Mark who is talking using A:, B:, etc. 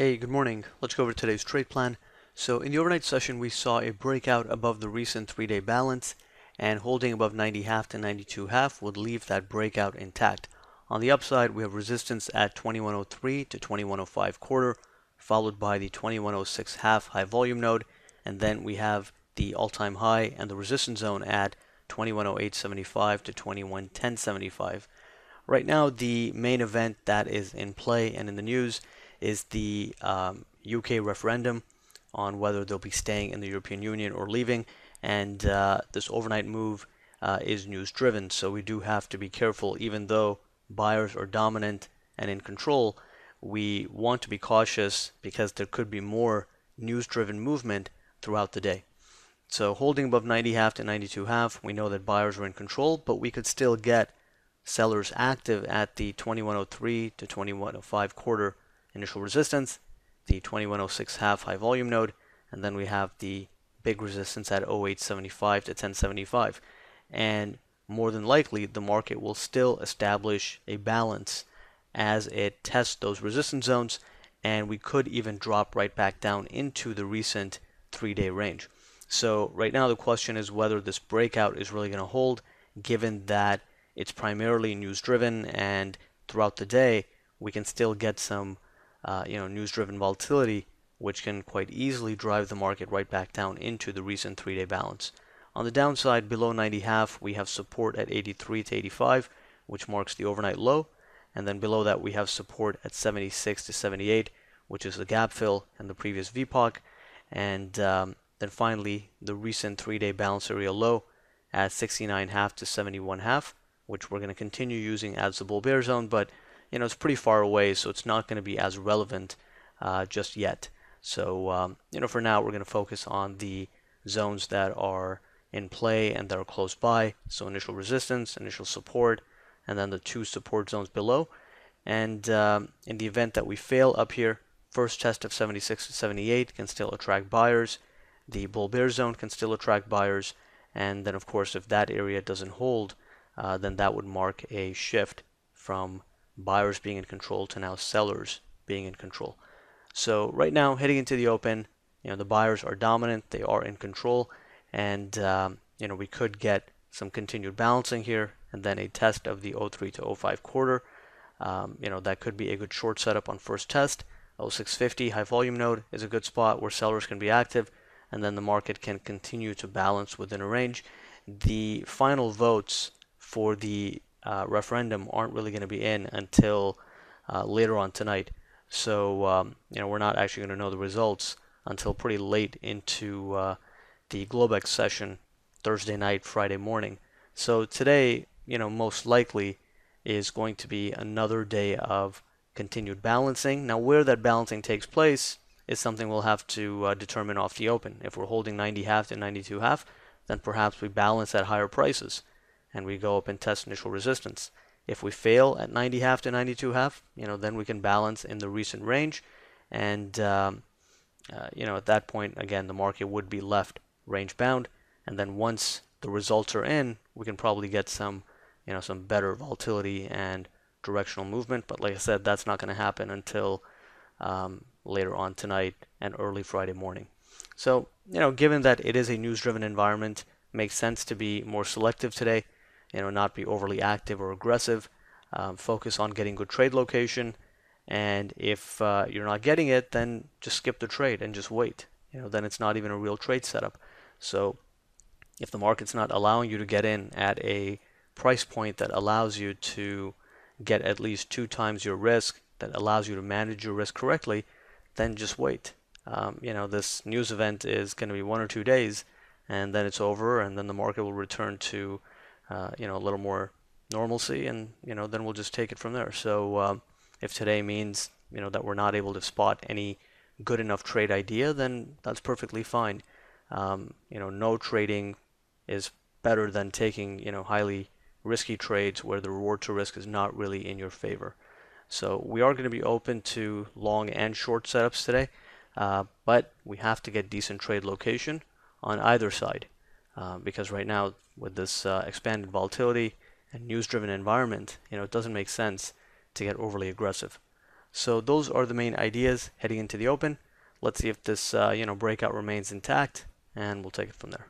A: Hey, good morning. Let's go over today's trade plan. So in the overnight session, we saw a breakout above the recent three-day balance and holding above 90 half to 92 half would leave that breakout intact. On the upside, we have resistance at 2103 to 2105 quarter, followed by the 2106 half high volume node, and then we have the all-time high and the resistance zone at 2108.75 to 2110.75. Right now, the main event that is in play and in the news is the um, UK referendum on whether they'll be staying in the European Union or leaving. And uh, this overnight move uh, is news driven, so we do have to be careful, even though buyers are dominant and in control. We want to be cautious because there could be more news driven movement throughout the day. So holding above 90 half to 92 half, we know that buyers are in control, but we could still get sellers active at the 2103 to 2105 quarter initial resistance, the 2106 half high volume node, and then we have the big resistance at 0875 to 1075. And more than likely, the market will still establish a balance as it tests those resistance zones, and we could even drop right back down into the recent three day range. So, right now, the question is whether this breakout is really going to hold, given that it's primarily news driven, and throughout the day, we can still get some uh, you know, news-driven volatility, which can quite easily drive the market right back down into the recent three-day balance. On the downside, below 90 half, we have support at 83 to 85, which marks the overnight low. And then below that, we have support at 76 to 78, which is the gap fill and the previous VPOC. And um, then finally, the recent three-day balance area low at 69 half to 71 half, which we're going to continue using as the bull bear zone, but you know, it's pretty far away, so it's not going to be as relevant uh, just yet. So, um, you know, for now, we're going to focus on the zones that are in play and that are close by. So, initial resistance, initial support, and then the two support zones below. And um, in the event that we fail up here, first test of 76 to 78 can still attract buyers. The bull bear zone can still attract buyers. And then, of course, if that area doesn't hold, uh, then that would mark a shift from buyers being in control to now sellers being in control. So right now, heading into the open, you know the buyers are dominant, they are in control, and um, you know we could get some continued balancing here, and then a test of the 03 to 05 quarter. Um, you know that could be a good short setup on first test. 0650 high volume node is a good spot where sellers can be active, and then the market can continue to balance within a range. The final votes for the uh, referendum aren't really going to be in until uh, later on tonight. So um, you know we're not actually going to know the results until pretty late into uh, the Globex session Thursday night, Friday morning. So today, you know, most likely is going to be another day of continued balancing. Now, where that balancing takes place is something we'll have to uh, determine off the open. If we're holding 90 half to 92 half, then perhaps we balance at higher prices and we go up and test initial resistance. If we fail at 90 half to 92 half, you know, then we can balance in the recent range, and um, uh, you know, at that point, again, the market would be left range bound, and then once the results are in, we can probably get some, you know, some better volatility and directional movement. But like I said, that's not going to happen until um, later on tonight and early Friday morning. So, you know, given that it is a news-driven environment, makes sense to be more selective today you know, not be overly active or aggressive. Um, focus on getting good trade location, and if uh, you're not getting it, then just skip the trade and just wait. You know, then it's not even a real trade setup. So, if the market's not allowing you to get in at a price point that allows you to get at least two times your risk, that allows you to manage your risk correctly, then just wait. Um, you know, this news event is going to be one or two days, and then it's over, and then the market will return to uh, you know, a little more normalcy, and you know, then we'll just take it from there. So um, if today means you know that we're not able to spot any good enough trade idea, then that's perfectly fine. Um, you know, no trading is better than taking you know highly risky trades where the reward to risk is not really in your favor. So we are going to be open to long and short setups today, uh, but we have to get decent trade location on either side. Uh, because right now with this uh, expanded volatility and news-driven environment, you know, it doesn't make sense to get overly aggressive. So those are the main ideas heading into the open. Let's see if this uh, you know breakout remains intact, and we'll take it from there.